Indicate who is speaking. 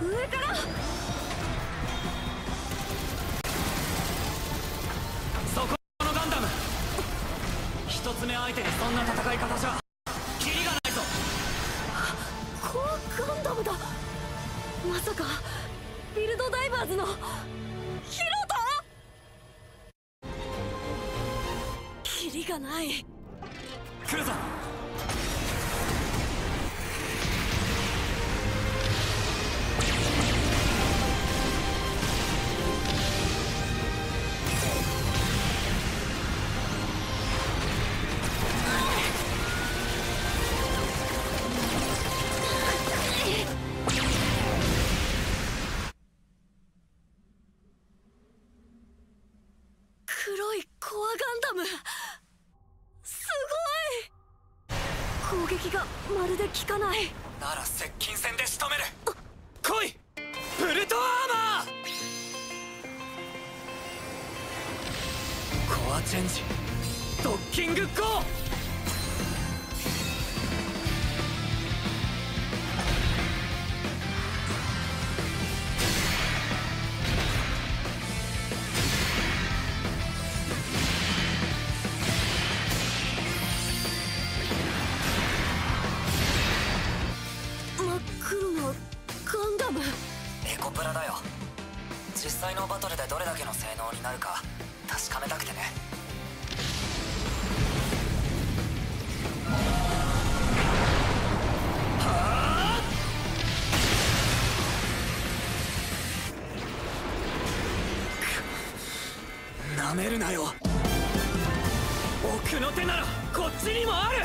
Speaker 1: 上から。
Speaker 2: そこのガンダム。一つ目相手にそんな戦い方じゃ。キリがないぞ。
Speaker 1: コアガンダムだ。まさかビルドダイバーズの。ヒロト？キリがない。
Speaker 2: 来るぞ
Speaker 1: ガンダム。すごい。攻撃がまるで効かない。
Speaker 2: なら接近戦で仕留める。来い。ブルトアーマー。コアチェンジ。ドッキングゴ
Speaker 1: ンダム
Speaker 2: エコプラだよ。実際のバトルでどれだけの性能になるか確かめたくてね。なめるなよ。奥の手ならこっちにもある